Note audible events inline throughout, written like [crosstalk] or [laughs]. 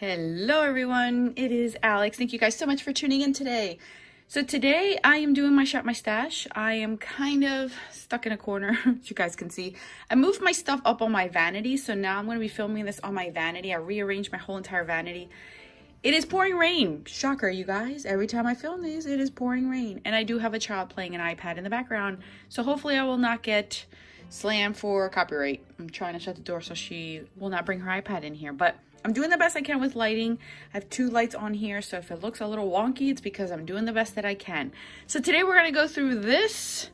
Hello everyone, it is Alex. Thank you guys so much for tuning in today. So today I am doing my shop my stash. I am kind of stuck in a corner, [laughs] as you guys can see. I moved my stuff up on my vanity, so now I'm going to be filming this on my vanity. I rearranged my whole entire vanity. It is pouring rain. Shocker, you guys. Every time I film these, it is pouring rain. And I do have a child playing an iPad in the background, so hopefully I will not get slammed for copyright. I'm trying to shut the door so she will not bring her iPad in here, but I'm doing the best I can with lighting. I have two lights on here, so if it looks a little wonky, it's because I'm doing the best that I can. So today we're gonna go through this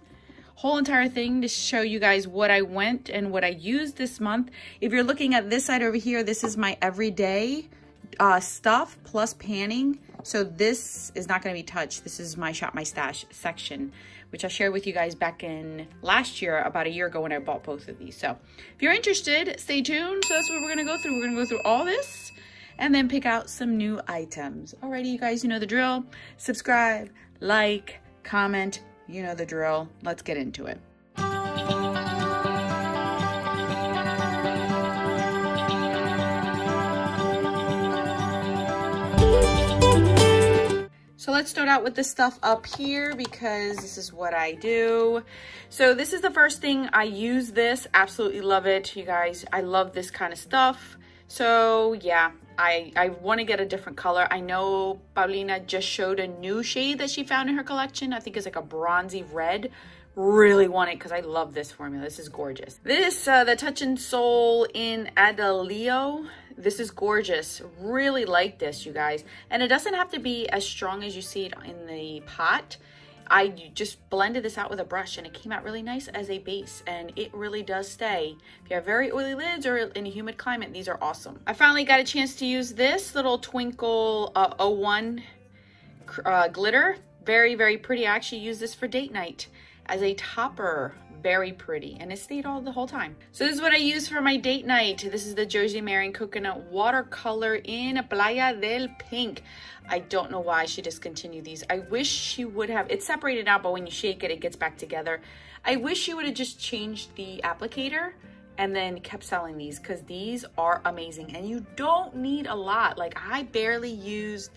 whole entire thing to show you guys what I went and what I used this month. If you're looking at this side over here, this is my everyday uh, stuff plus panning. So this is not gonna be touched. This is my shop, my stash section which I shared with you guys back in last year, about a year ago when I bought both of these. So if you're interested, stay tuned. So that's what we're gonna go through. We're gonna go through all this and then pick out some new items. Alrighty, you guys, you know the drill. Subscribe, like, comment, you know the drill. Let's get into it. So let's start out with the stuff up here because this is what I do. So this is the first thing I use this. Absolutely love it, you guys. I love this kind of stuff. So yeah, I, I want to get a different color. I know Paulina just showed a new shade that she found in her collection. I think it's like a bronzy red. Really want it because I love this formula. This is gorgeous. This, uh, the Touch in Sol in Adalio. This is gorgeous. Really like this, you guys. And it doesn't have to be as strong as you see it in the pot. I just blended this out with a brush and it came out really nice as a base and it really does stay. If you have very oily lids or in a humid climate, these are awesome. I finally got a chance to use this little Twinkle uh, 01 uh, glitter. Very, very pretty. I actually use this for date night as a topper very pretty and it stayed all the whole time. So this is what I use for my date night. This is the Josie Maran Coconut Watercolor in Playa del Pink. I don't know why she discontinued these. I wish she would have, it's separated out, but when you shake it, it gets back together. I wish she would have just changed the applicator and then kept selling these because these are amazing and you don't need a lot. Like I barely used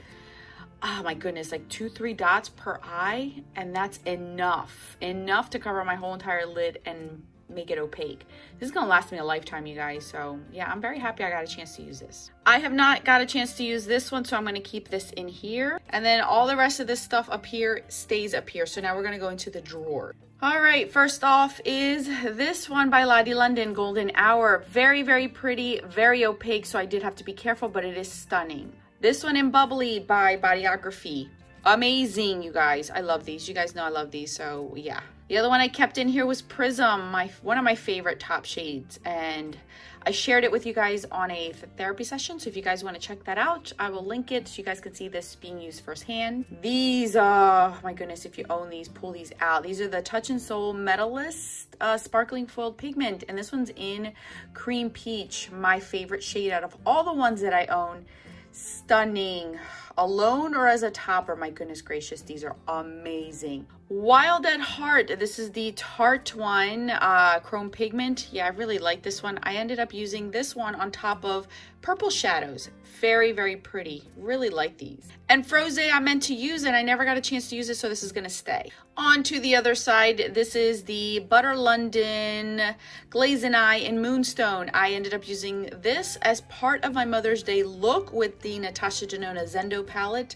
oh my goodness, like two, three dots per eye. And that's enough, enough to cover my whole entire lid and make it opaque. This is gonna last me a lifetime, you guys. So yeah, I'm very happy I got a chance to use this. I have not got a chance to use this one, so I'm gonna keep this in here. And then all the rest of this stuff up here stays up here. So now we're gonna go into the drawer. All right, first off is this one by Lottie London, Golden Hour. Very, very pretty, very opaque, so I did have to be careful, but it is stunning. This one in Bubbly by Bodyography. Amazing, you guys. I love these. You guys know I love these, so yeah. The other one I kept in here was Prism, my one of my favorite top shades. And I shared it with you guys on a therapy session. So if you guys want to check that out, I will link it so you guys can see this being used firsthand. These, uh, my goodness, if you own these, pull these out. These are the Touch in Sol Metallist uh, Sparkling Foiled Pigment. And this one's in Cream Peach, my favorite shade out of all the ones that I own stunning alone or as a topper? My goodness gracious these are amazing. Wild at heart. This is the tarte one uh chrome pigment. Yeah i really like this one. I ended up using this one on top of purple shadows. Very very pretty. Really like these. And froze i meant to use it i never got a chance to use it so this is to stay. On to the other side. This is the butter london Glazen Eye in moonstone. I ended up using this as part of my mother's day look with the natasha denona zendo palette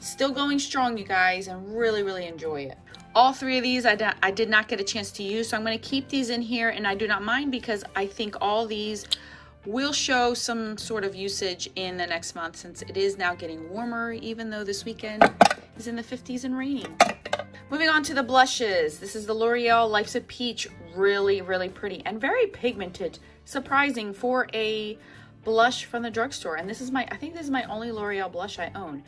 still going strong you guys and really really enjoy it all three of these I, I did not get a chance to use so i'm going to keep these in here and i do not mind because i think all these will show some sort of usage in the next month since it is now getting warmer, even though this weekend is in the 50s and raining. Moving on to the blushes. This is the L'Oreal Life's a Peach. Really, really pretty and very pigmented. Surprising for a blush from the drugstore. And this is my, I think this is my only L'Oreal blush I own.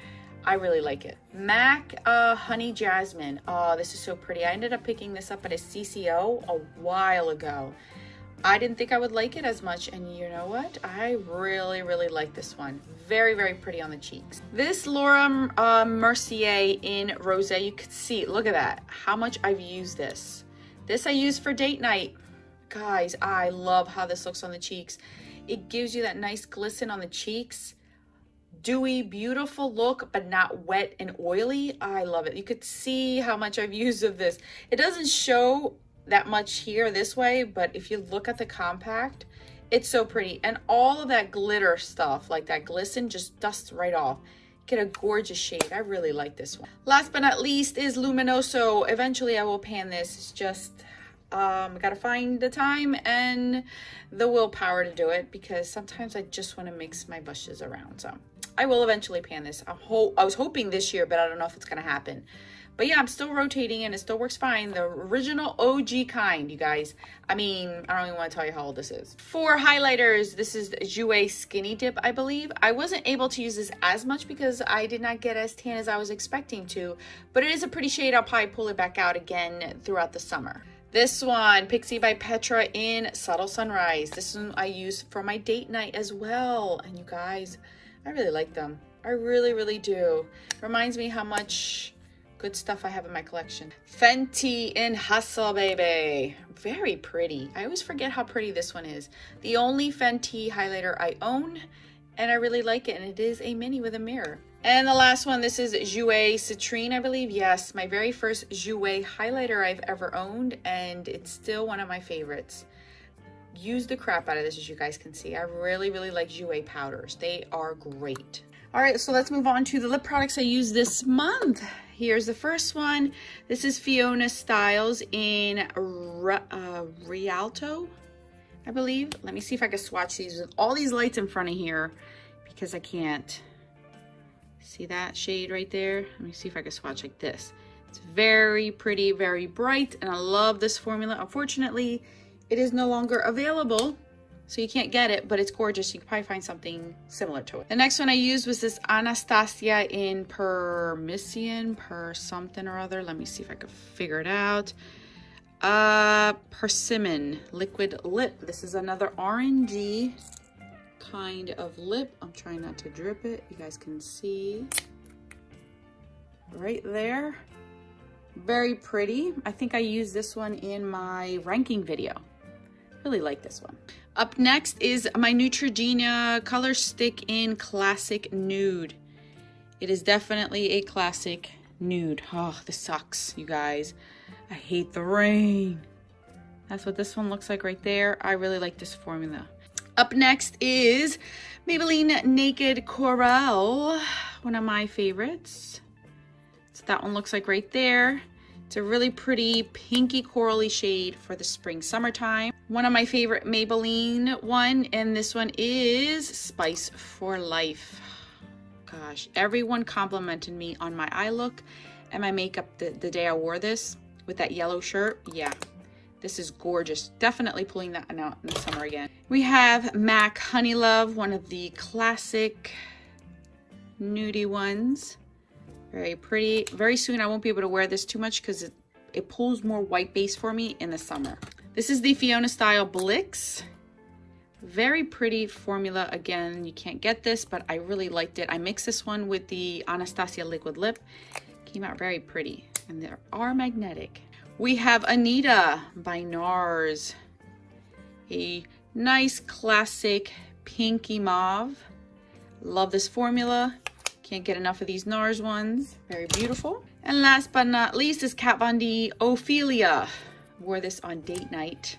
I really like it. MAC uh, Honey Jasmine. Oh, this is so pretty. I ended up picking this up at a CCO a while ago. I didn't think I would like it as much, and you know what? I really, really like this one. Very, very pretty on the cheeks. This Laura uh, Mercier in Rose, you can see, look at that, how much I've used this. This I use for date night. Guys, I love how this looks on the cheeks. It gives you that nice glisten on the cheeks. dewy, beautiful look, but not wet and oily. I love it. You could see how much I've used of this. It doesn't show that much here this way, but if you look at the compact, it's so pretty. And all of that glitter stuff, like that glisten, just dusts right off. Get a gorgeous shade. I really like this one. Last but not least is Luminoso. Eventually I will pan this. It's just, um, gotta find the time and the willpower to do it because sometimes I just want to mix my bushes around. So I will eventually pan this. I, ho I was hoping this year, but I don't know if it's to happen. But yeah, I'm still rotating and it still works fine. The original OG kind, you guys. I mean, I don't even want to tell you how old this is. For highlighters, this is Jouer Skinny Dip, I believe. I wasn't able to use this as much because I did not get as tan as I was expecting to. But it is a pretty shade. I'll probably pull it back out again throughout the summer. This one, Pixi by Petra in Subtle Sunrise. This one I use for my date night as well. And you guys, I really like them. I really, really do. Reminds me how much good stuff I have in my collection. Fenty in Hustle, baby. Very pretty. I always forget how pretty this one is. The only Fenty highlighter I own, and I really like it, and it is a mini with a mirror. And the last one, this is Jouer Citrine, I believe. Yes, my very first Jouer highlighter I've ever owned, and it's still one of my favorites. Use the crap out of this, as you guys can see. I really, really like Jouer powders. They are great. All right, so let's move on to the lip products I used this month. Here's the first one. This is Fiona Stiles in uh, Rialto, I believe. Let me see if I can swatch these with all these lights in front of here because I can't. See that shade right there? Let me see if I can swatch like this. It's very pretty, very bright, and I love this formula. Unfortunately, it is no longer available so you can't get it, but it's gorgeous. You can probably find something similar to it. The next one I used was this Anastasia in Permission, per something or other. Let me see if I can figure it out. Uh, Persimmon liquid lip. This is another orangey kind of lip. I'm trying not to drip it. You guys can see right there. Very pretty. I think I used this one in my ranking video. Really like this one. Up next is my Neutrogena Color Stick in Classic Nude. It is definitely a classic nude. Oh, this sucks, you guys. I hate the rain. That's what this one looks like right there. I really like this formula. Up next is Maybelline Naked Coral, one of my favorites. So that one looks like right there. It's a really pretty pinky corally shade for the spring summertime. One of my favorite Maybelline one, and this one is Spice for Life. Gosh, everyone complimented me on my eye look and my makeup the, the day I wore this with that yellow shirt. Yeah, this is gorgeous. Definitely pulling that out in the summer again. We have MAC Honey Love, one of the classic nudie ones. Very pretty. Very soon I won't be able to wear this too much because it, it pulls more white base for me in the summer. This is the Fiona Style Blix. Very pretty formula. Again, you can't get this, but I really liked it. I mixed this one with the Anastasia Liquid Lip. Came out very pretty. And they are magnetic. We have Anita by NARS. A nice classic pinky mauve. Love this formula. Can't get enough of these NARS ones. Very beautiful. And last but not least is Kat Von D Ophelia. Wore this on date night.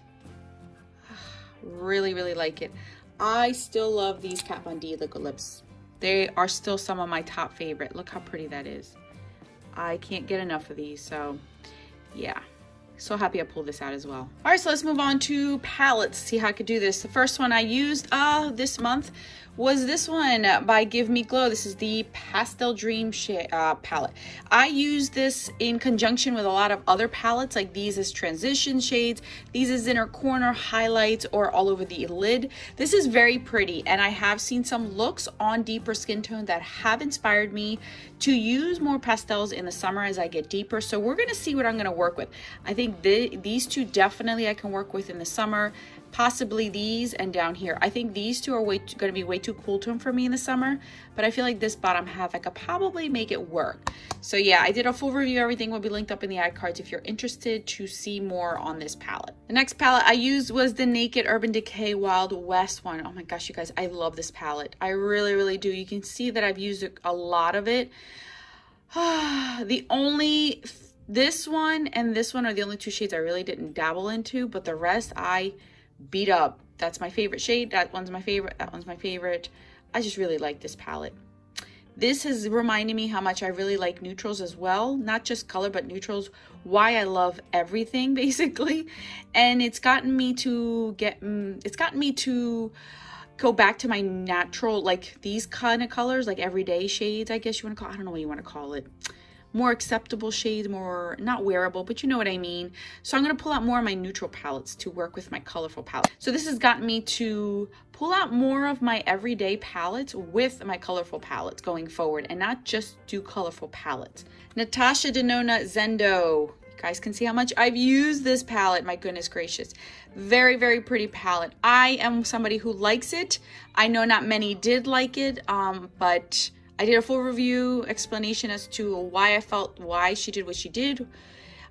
[sighs] really, really like it. I still love these Kat Von D liquid lips. They are still some of my top favorite. Look how pretty that is. I can't get enough of these, so yeah. So happy I pulled this out as well. All right, so let's move on to palettes, see how I could do this. The first one I used uh, this month was this one by Give Me Glow. This is the Pastel Dream uh, palette. I use this in conjunction with a lot of other palettes, like these as transition shades, these as inner corner highlights, or all over the lid. This is very pretty, and I have seen some looks on deeper skin tone that have inspired me to use more pastels in the summer as I get deeper. So we're gonna see what I'm gonna work with. I think the, these two definitely I can work with in the summer possibly these and down here. I think these two are way going to be way too cool tone for me in the summer, but I feel like this bottom half, I could probably make it work. So yeah, I did a full review. Everything will be linked up in the ad cards if you're interested to see more on this palette. The next palette I used was the Naked Urban Decay Wild West one. Oh my gosh, you guys, I love this palette. I really, really do. You can see that I've used a lot of it. [sighs] the only this one and this one are the only two shades I really didn't dabble into, but the rest I beat up. That's my favorite shade. That one's my favorite. That one's my favorite. I just really like this palette. This has reminded me how much I really like neutrals as well. Not just color, but neutrals. Why I love everything, [laughs] basically. And it's gotten me to get, mm, it's gotten me to go back to my natural, like these kind of colors, like everyday shades, I guess you want to call I don't know what you want to call it more acceptable shade, more, not wearable, but you know what I mean. So I'm gonna pull out more of my neutral palettes to work with my colorful palette. So this has gotten me to pull out more of my everyday palettes with my colorful palettes going forward and not just do colorful palettes. Natasha Denona Zendo. You guys can see how much I've used this palette. My goodness gracious. Very, very pretty palette. I am somebody who likes it. I know not many did like it, um, but I did a full review explanation as to why I felt why she did what she did.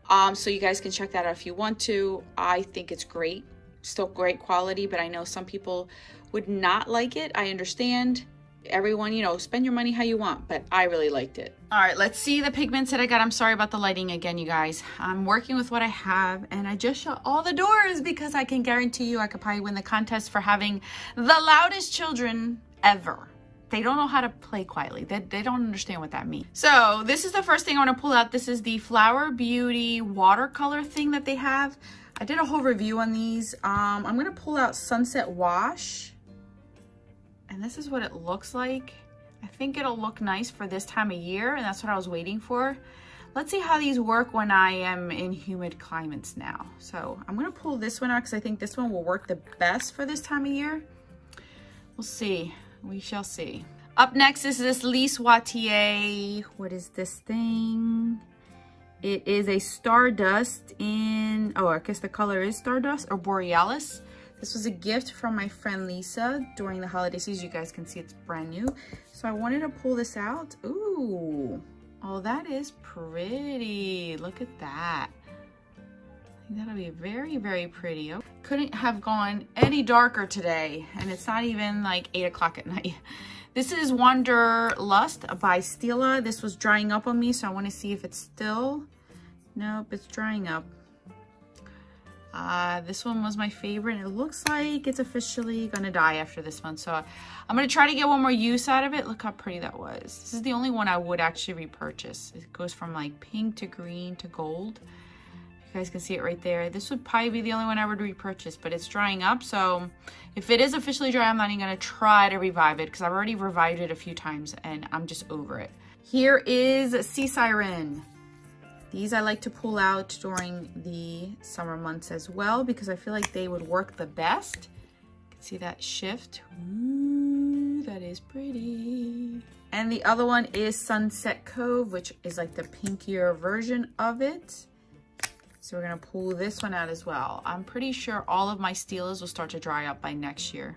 Um, so you guys can check that out if you want to. I think it's great, still great quality, but I know some people would not like it. I understand. Everyone, you know, spend your money how you want, but I really liked it. All right, let's see the pigments that I got. I'm sorry about the lighting again, you guys. I'm working with what I have, and I just shut all the doors because I can guarantee you I could probably win the contest for having the loudest children ever they don't know how to play quietly. They, they don't understand what that means. So this is the first thing I want to pull out. This is the Flower Beauty watercolor thing that they have. I did a whole review on these. Um, I'm going to pull out Sunset Wash. And this is what it looks like. I think it'll look nice for this time of year. And that's what I was waiting for. Let's see how these work when I am in humid climates now. So I'm going to pull this one out because I think this one will work the best for this time of year. We'll see we shall see. Up next is this Lise Watier. What is this thing? It is a Stardust in, oh, I guess the color is Stardust or Borealis. This was a gift from my friend Lisa during the holiday season. You guys can see it's brand new. So I wanted to pull this out. Ooh, oh, that is pretty. Look at that. That'll be very, very pretty. Couldn't have gone any darker today, and it's not even like 8 o'clock at night. [laughs] This is Wanderlust by Stila. This was drying up on me, so I want to see if it's still... Nope, it's drying up. Uh, this one was my favorite. It looks like it's officially going to die after this one. So I'm going to try to get one more use out of it. Look how pretty that was. This is the only one I would actually repurchase. It goes from like pink to green to gold. You guys can see it right there. This would probably be the only one I would repurchase, but it's drying up. So if it is officially dry, I'm not even going to try to revive it because I've already revived it a few times and I'm just over it. Here is Sea Siren. These I like to pull out during the summer months as well because I feel like they would work the best. You can see that shift. Ooh, that is pretty. And the other one is Sunset Cove, which is like the pinkier version of it. So we're gonna pull this one out as well. I'm pretty sure all of my Stilas will start to dry up by next year.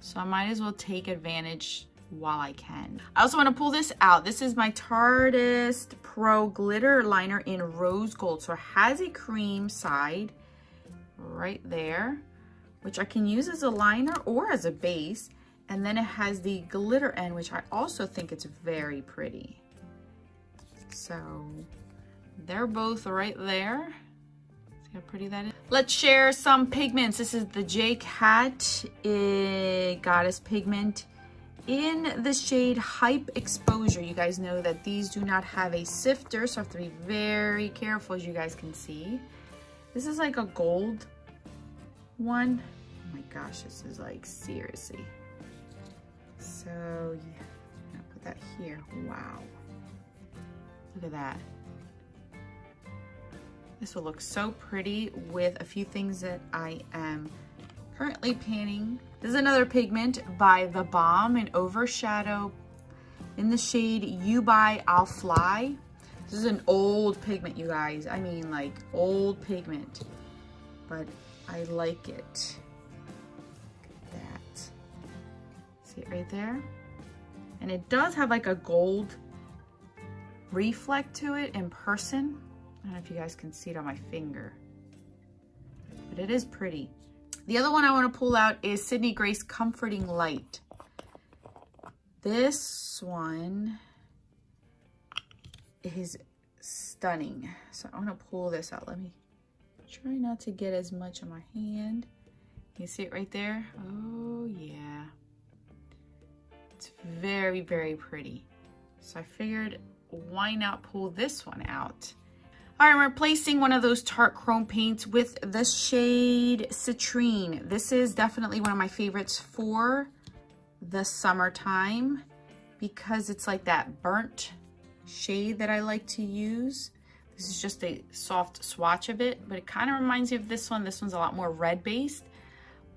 So I might as well take advantage while I can. I also wanna pull this out. This is my Tarteist Pro Glitter Liner in Rose Gold. So it has a cream side right there, which I can use as a liner or as a base. And then it has the glitter end, which I also think it's very pretty. So they're both right there how pretty that is. Let's share some pigments. This is the Jake Hat uh, Goddess pigment in the shade Hype Exposure. You guys know that these do not have a sifter, so I have to be very careful as you guys can see. This is like a gold one. Oh my gosh, this is like seriously. So yeah, I'm gonna put that here. Wow. Look at that. This will look so pretty with a few things that I am currently panning. This is another pigment by The Balm, in overshadow in the shade You Buy, I'll Fly. This is an old pigment, you guys. I mean, like, old pigment. But I like it. that. See it right there? And it does have, like, a gold reflect to it in person. I don't know if you guys can see it on my finger, but it is pretty. The other one I want to pull out is Sydney Grace Comforting Light. This one is stunning. So I want to pull this out. Let me try not to get as much on my hand. You see it right there? Oh yeah. It's very, very pretty. So I figured why not pull this one out? All right, I'm replacing one of those Tarte Chrome paints with the shade Citrine. This is definitely one of my favorites for the summertime because it's like that burnt shade that I like to use. This is just a soft swatch of it, but it kind of reminds me of this one. This one's a lot more red based,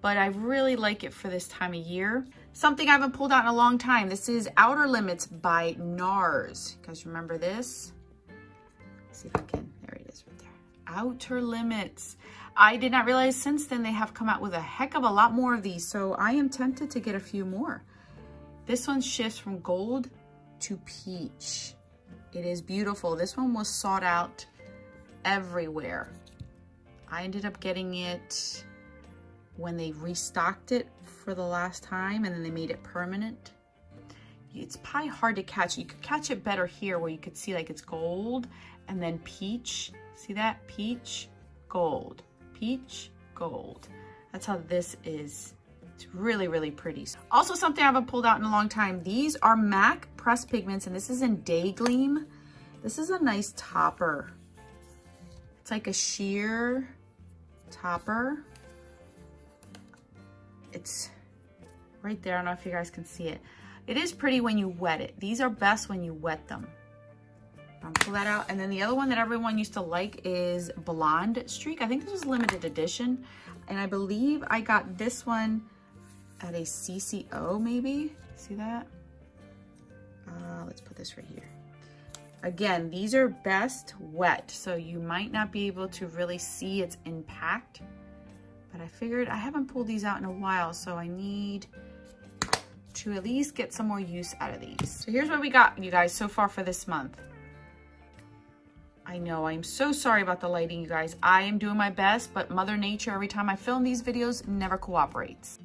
but I really like it for this time of year. Something I haven't pulled out in a long time. This is Outer Limits by NARS. You guys remember this? Let's see if I can, Outer Limits. I did not realize since then they have come out with a heck of a lot more of these, so I am tempted to get a few more. This one shifts from gold to peach. It is beautiful. This one was sought out everywhere. I ended up getting it when they restocked it for the last time and then they made it permanent. It's probably hard to catch. You could catch it better here where you could see like it's gold and then peach. See that? Peach, gold, peach, gold. That's how this is. It's really, really pretty. Also something I haven't pulled out in a long time. These are MAC Press pigments and this is in Day Gleam. This is a nice topper. It's like a sheer topper. It's right there. I don't know if you guys can see it. It is pretty when you wet it. These are best when you wet them. I'll pull that out. And then the other one that everyone used to like is Blonde Streak. I think this was limited edition. And I believe I got this one at a CCO maybe. See that? Uh, let's put this right here. Again, these are best wet, so you might not be able to really see its impact. But I figured I haven't pulled these out in a while, so I need to at least get some more use out of these. So here's what we got, you guys, so far for this month. I know, I'm so sorry about the lighting, you guys. I am doing my best, but Mother Nature, every time I film these videos, never cooperates.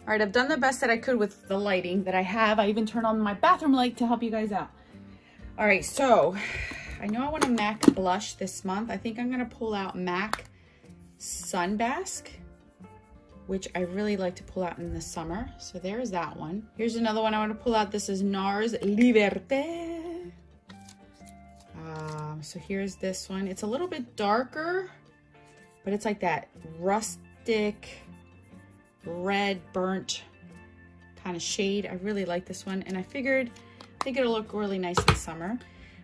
All right, I've done the best that I could with the lighting that I have. I even turned on my bathroom light to help you guys out. All right, so I know I want a MAC blush this month. I think I'm gonna pull out MAC Sunbasque which I really like to pull out in the summer. So there's that one. Here's another one I want to pull out. This is NARS Liberté. So here's this one. It's a little bit darker, but it's like that rustic, red, burnt kind of shade. I really like this one. And I figured, I think it'll look really nice in summer.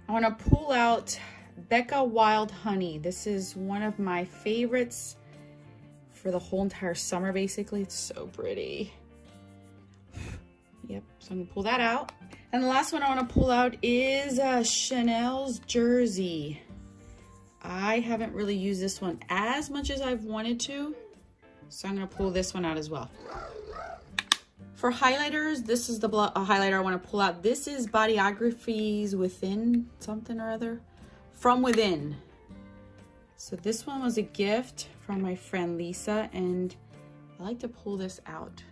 I want to pull out Becca Wild Honey. This is one of my favorites for the whole entire summer, basically. It's so pretty. [sighs] Yep, so I'm gonna pull that out. And the last one I wanna pull out is uh, Chanel's Jersey. I haven't really used this one as much as I've wanted to, so I'm gonna pull this one out as well. For highlighters, this is the highlighter I wanna pull out. This is Bodyography's Within something or other. From Within. So this one was a gift from my friend Lisa and I like to pull this out.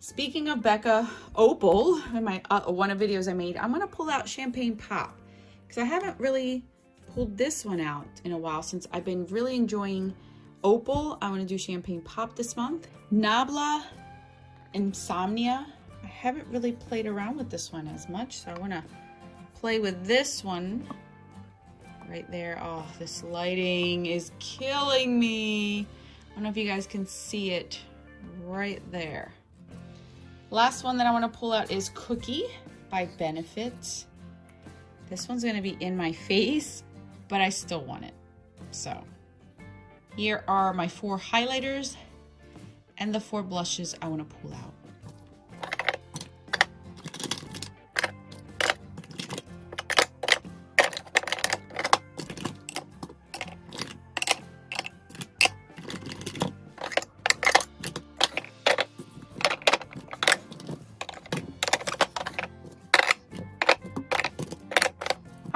Speaking of Becca Opal, in my uh, one of videos I made, I'm gonna pull out Champagne Pop because I haven't really pulled this one out in a while since I've been really enjoying Opal. I wanna do Champagne Pop this month. Nabla Insomnia. I haven't really played around with this one as much, so I wanna play with this one right there. Oh, this lighting is killing me. I don't know if you guys can see it right there. Last one that I want to pull out is Cookie by Benefit. This one's going to be in my face, but I still want it. So here are my four highlighters and the four blushes I want to pull out.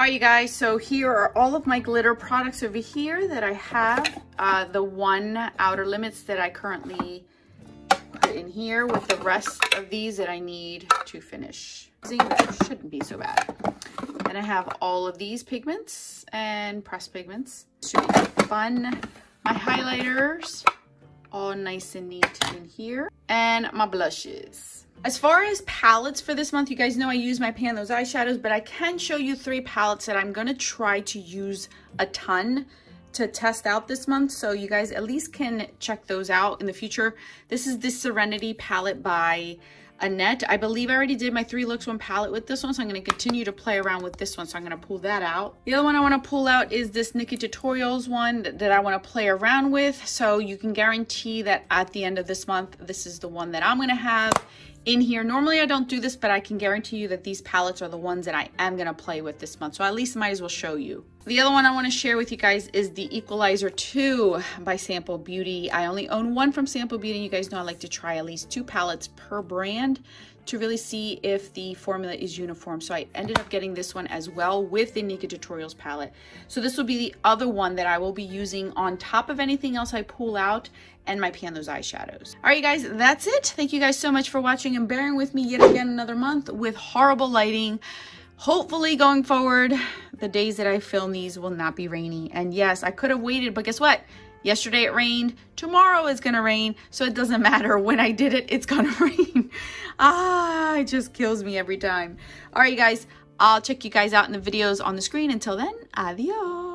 Right, you guys, so here are all of my glitter products over here that I have. Uh, the one outer limits that I currently put in here with the rest of these that I need to finish. That shouldn't be so bad. And I have all of these pigments and pressed pigments. Should be fun. My highlighters, all nice and neat in here. And my blushes. As far as palettes for this month, you guys know I use my Pan Those eyeshadows, but I can show you three palettes that I'm going to try to use a ton to test out this month. So you guys at least can check those out in the future. This is the Serenity palette by Annette. I believe I already did my three looks one palette with this one, so I'm going to continue to play around with this one. So I'm going to pull that out. The other one I want to pull out is this NikkieTutorials one that, that I want to play around with. So you can guarantee that at the end of this month, this is the one that I'm going to have in here. Normally I don't do this, but I can guarantee you that these palettes are the ones that I am gonna play with this month. So at least I might as well show you. The other one I wanna share with you guys is the Equalizer 2 by Sample Beauty. I only own one from Sample Beauty. You guys know I like to try at least two palettes per brand to really see if the formula is uniform. So I ended up getting this one as well with the NikkieTutorials palette. So this will be the other one that I will be using on top of anything else I pull out and my Pan Those eyeshadows. All right, you guys, that's it. Thank you guys so much for watching and bearing with me yet again another month with horrible lighting. Hopefully going forward, the days that I film these will not be rainy. And yes, I could have waited, but guess what? Yesterday it rained, tomorrow is gonna rain, so it doesn't [laughs] matter when I did it, it's gonna [laughs] rain. ah, it just kills me every time. All right, guys, I'll check you guys out in the videos on the screen. Until then, adios.